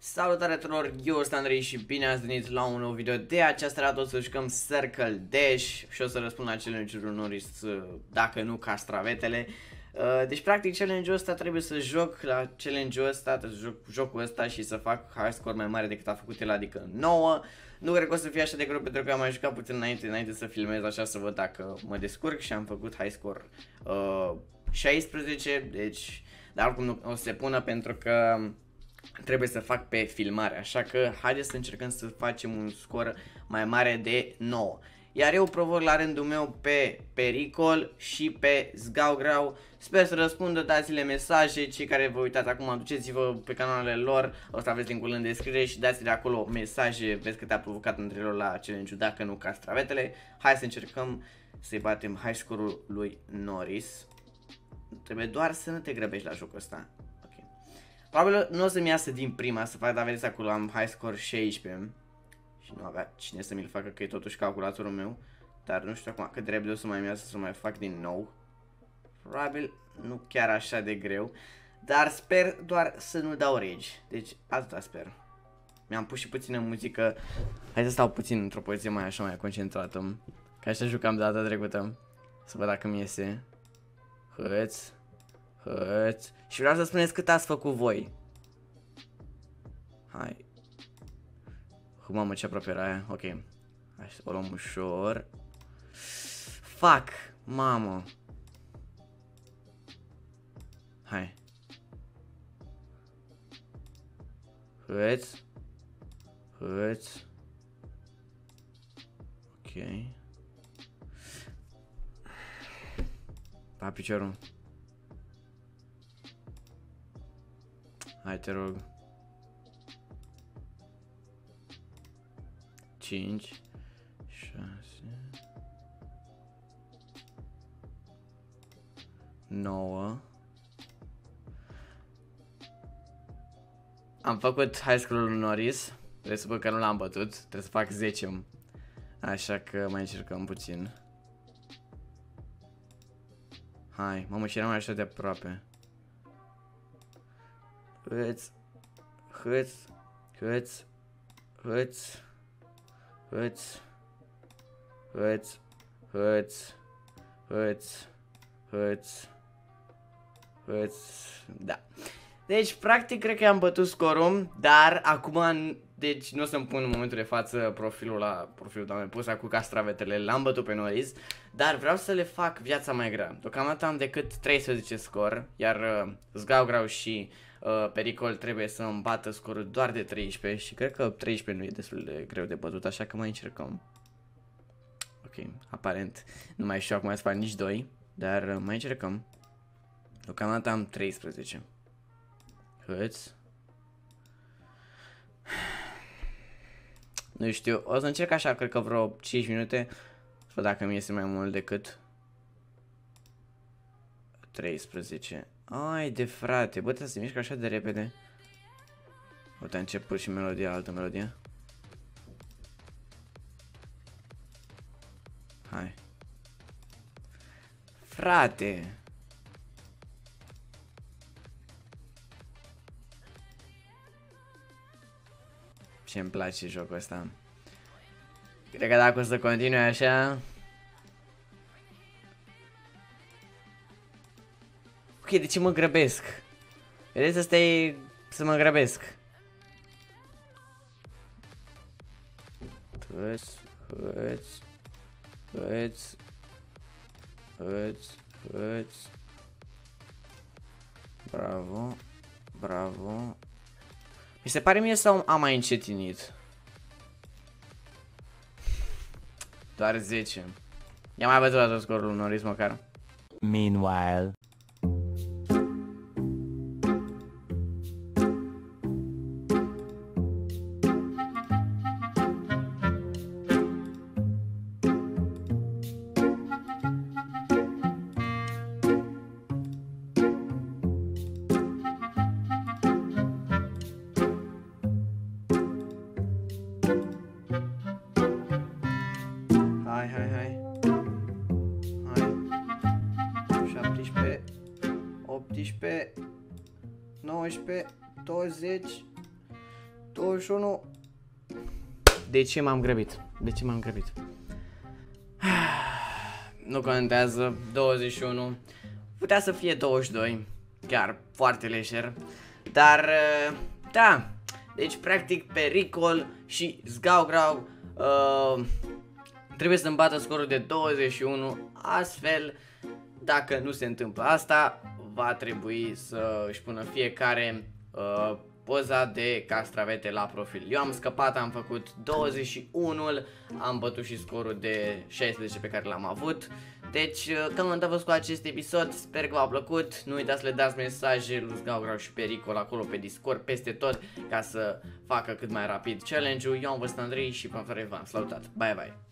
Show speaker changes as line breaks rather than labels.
Salutare tuturor, eu sunt Andrei și bine ați venit la un nou video. De această dată o să jucăm Circle Dash și o să răspund la challenge-ul Norris dacă nu castravetele uh, Deci practic challenge-ul ăsta trebuie să joc la challenge-ul ăsta, trebuie să joc jocul ăsta și să fac high score mai mare decât a făcut el, adică 9 Nu cred că o să fie așa de greu pentru că am mai jucat puțin înainte, înainte să filmez așa să văd dacă mă descurc și am făcut high score uh, 16 Deci, dar oricum nu o să se pună pentru că trebuie să fac pe filmare, așa că haideți să încercăm să facem un scor mai mare de 9. Iar eu provoc la rândul meu pe Pericol și pe Zgaugrau. Sper să răspundă, dați-le mesaje, cei care vă uitați acum, duceți-vă pe canalele lor, o să aveți linkul în descriere și dați-le acolo mesaje, vezi că te-a provocat între lor la challenge dacă nu castravetele. Hai să încercăm să-i batem high score-ul lui Norris. Trebuie doar să nu te grăbești la jocul ăsta. Probabil nu o să-mi iasă din prima să fac, dar vedeți acolo am high score 16 și nu avea cine să mi-l facă că e totuși calculatorul meu. Dar nu știu acum cât de repede o să mai iasă să mai fac din nou. Probabil nu chiar așa de greu. Dar sper doar să nu dau rage. Deci asta sper. Mi-am pus și puțină muzică. Hai să stau puțin într-o poziție mai așa mai concentrată. Ca așa jucam de data trecută. Să văd dacă mi iese. Hăți. Hăți. Și vreau să spuneți cât ați făcut voi. Hai. Hu, mamă, ce aproape era aia. Ok. Hai să o luăm ușor. Fuck. Mamă. Hai. Hăți. Hăți. Ok. Pa piciorul. Hai te rog. 5 6 9 Am făcut high school Norris. Trebuie să văd că nu l-am bătut. Trebuie să fac 10. Așa că mai încercăm puțin. Hai, mamă, și eram așa de aproape. Hurts. Hurts. Hurts. Hurts. Hurts. Hurts. Hurts. Hurts. Hurts. Hurts. Да. Deci, practic, cred că am bătut scorul, dar acum, deci nu o să-mi pun în momentul de față profilul la profilul doamne pus cu castravetele, l-am bătut pe Norris, dar vreau să le fac viața mai grea. Deocamdată am decât 13 scor, iar uh, Zgaugrau și uh, Pericol trebuie să îmi bată scorul doar de 13 și cred că 13 nu e destul de greu de bătut, așa că mai încercăm. Ok, aparent nu mai știu acum să fac nici 2, dar uh, mai încercăm. Deocamdată am 13. Hăți. Nu știu, o să încerc așa, cred că vreo 5 minute. Să văd dacă mi iese mai mult decât 13. Ai de frate, bă, trebuie să mișcă așa de repede. Uite, a început și melodia, altă melodie. Hai. Frate. Ce îmi place jocul ăsta. Cred că dacă o să continue așa... Ok, de ce mă grăbesc? Vedeți, asta e să mă grăbesc. Hăți, hăți, hăți, hăți, hăți. Bravo, bravo. Mi se pare mie sau am mai încetinit? Doar 10. Ia mai văzut la tot scorul Norris măcar.
Meanwhile.
18, 19, 20, 21. De ce m-am grăbit? De ce m-am grăbit? Nu contează, 21. Putea să fie 22, chiar foarte lejer. Dar, uh, da, deci practic Pericol și Zgaugrau uh, trebuie să îmbată scorul de 21, astfel, dacă nu se întâmplă asta, va trebui să își pună fiecare uh, poza de castravete la profil. Eu am scăpat, am făcut 21, am bătut și scorul de 16 pe care l-am avut. Deci, uh, cam am fost cu acest episod, sper că v-a plăcut. Nu uitați să le dați mesaje lui Sgaugrau și Pericol acolo pe Discord, peste tot, ca să facă cât mai rapid challenge-ul. Eu am fost Andrei și până v-am salutat. Bye bye!